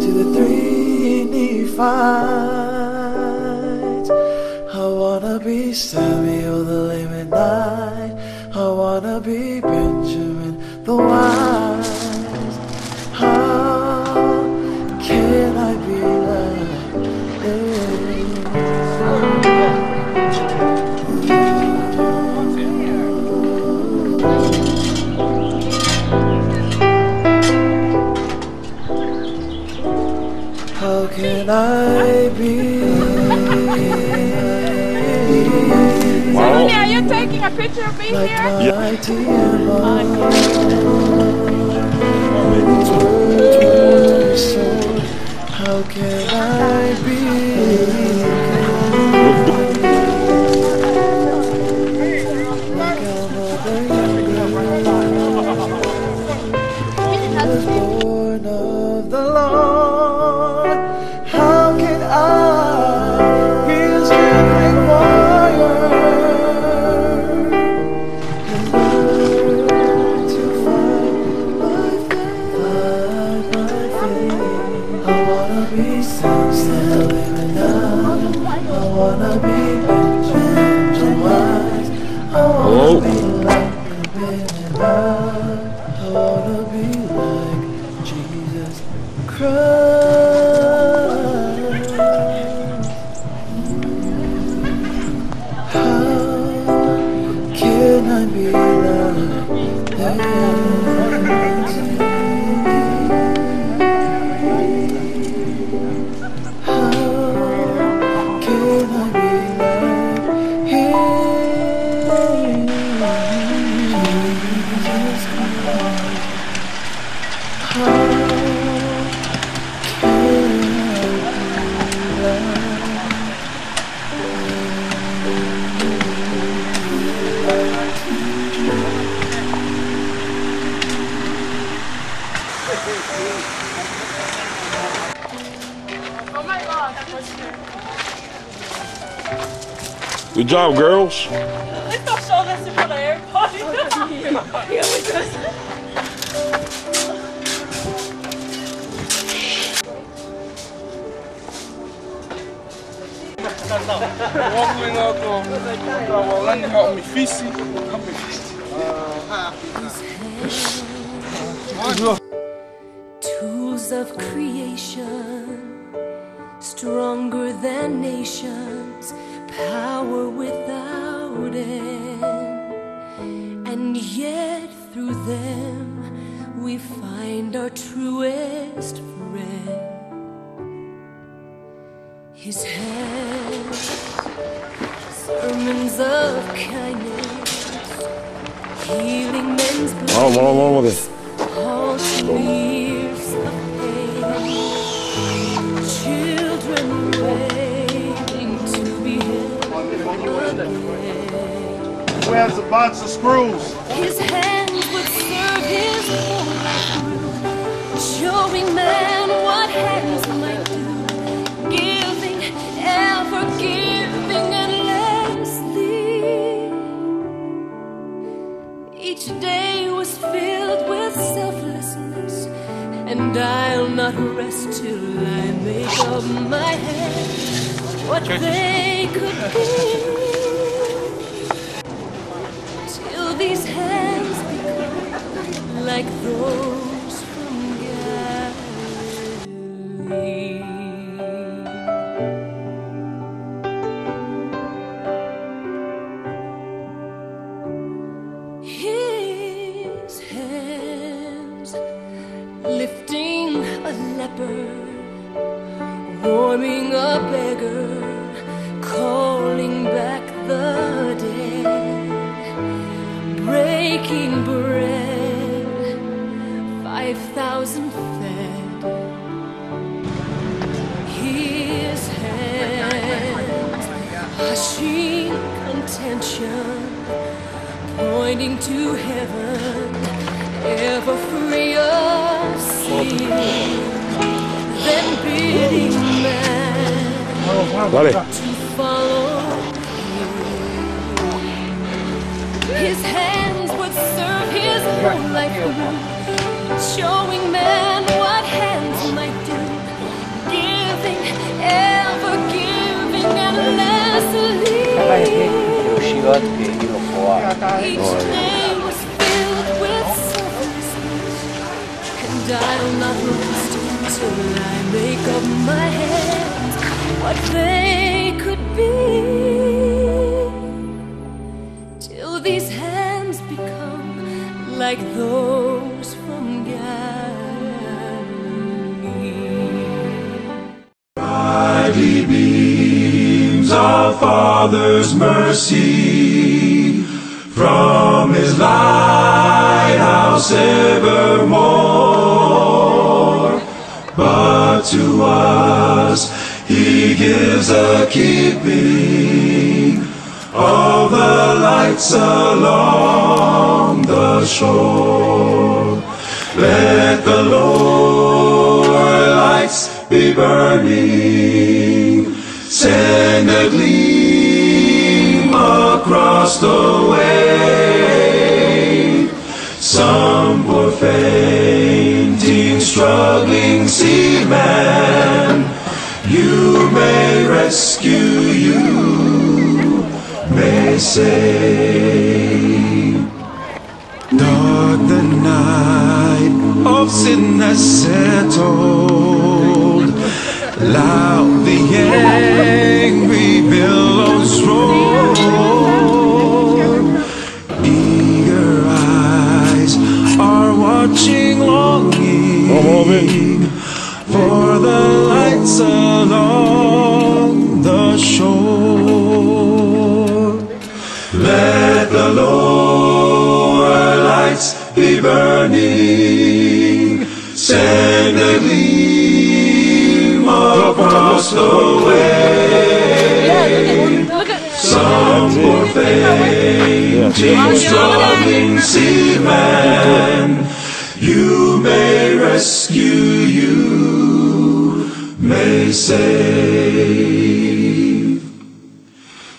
to the three Nephites? I wanna be Samuel taking a picture of me like here? my Good job, girls. Let's not show this we go. Walking up on. Tools of creation, stronger than nations, power without end. And yet through them we find our truest friend. His hands, sermons of kindness, healing men's vamos, vamos de. Where's the box of screws? His hands would serve his whole showing man what hands might do, giving, ever giving endlessly. Each day was filled with selflessness, and I'll not rest till I make of my hands what they could be. Like those from Galilee. His hands lifting a leper, warming a beggar, calling back the dead, breaking bread, five thousand fed. His hands hushing contention, pointing to heaven, ever free of sin then bidding man Vale. to follow him. His hands would serve his like glue, showing man what hands might do, giving, ever giving. Each day was filled with selflessness, and I'll not rest till I make up my head what they could be. Till these hands become like those Galilee. beams our Father's mercy from His lighthouse evermore. But to us He gives a keeping of the lights along the shore. Let the Lord lights be burning. Send a gleam across the way. Some poor fainting, struggling seaman, you may rescue, you may save. Sin has settled. Loud the angry across the way. Some poor fainting, struggling seaman, you may rescue, you may save.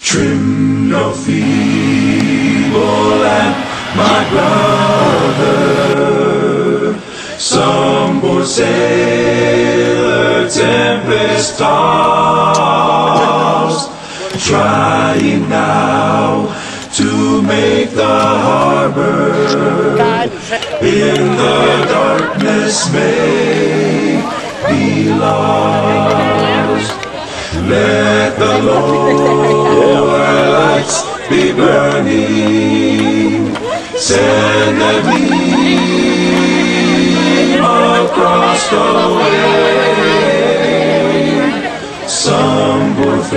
Trim your feeble lamp, my brother. Some poor sailor, tossed, trying now to make the harbor in the darkness may be lost. Let the Lord lights be burning. Send gleam across the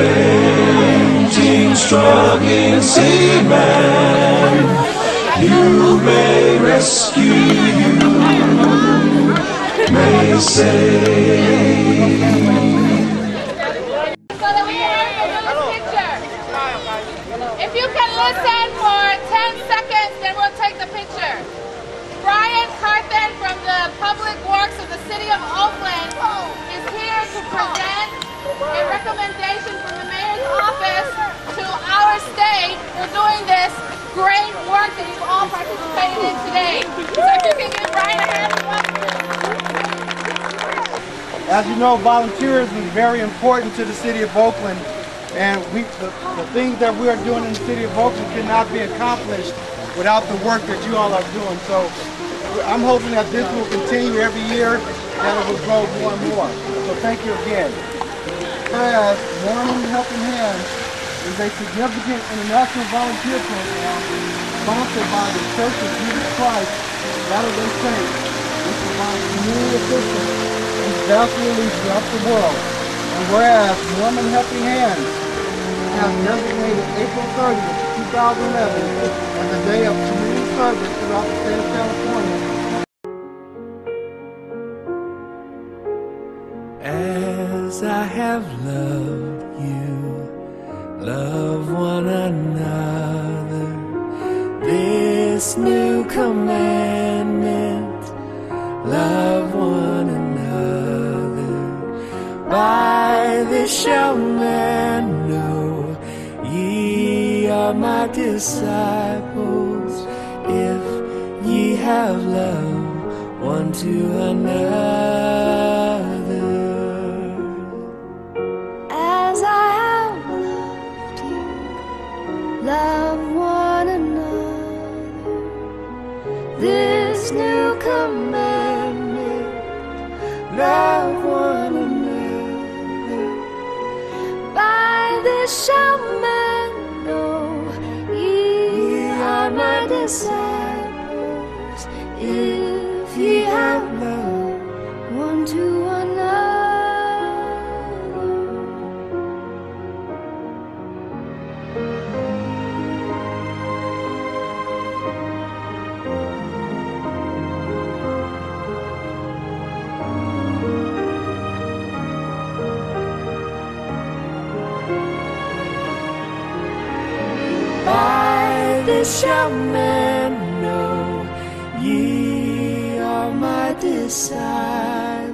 fainting, struggling seaman, you may rescue, you may save. so that we can have a little picture. If you can listen for 10 seconds, then we'll take the picture. Brian Carthen from the Public Works of the City of Oakland is here to present recommendation from the mayor's office to our state for doing this great work that you've all participated in today. So if you can give Brian a hand. As you know, volunteerism is very important to the city of Oakland, and we, the, the things that we are doing in the city of Oakland cannot be accomplished without the work that you all are doing. So I'm hoping that this will continue every year, and it will grow more and more. So thank you again. As Mormon Helping Hand is a significant international volunteer program sponsored by the Church of Jesus Christ Latter-day Saints, which provides community assistance and disaster relief throughout the world. And whereas Mormon Helping Hands has designated April 30th, 2011 as a day of community service throughout the state of California, As I have loved you, love one another. This new commandment, love one another. By this shall man know ye are my disciples, if ye have love one to another. Love one another. By this shall men know ye are my disciples, if ye have love By this shall men know ye are my disciples,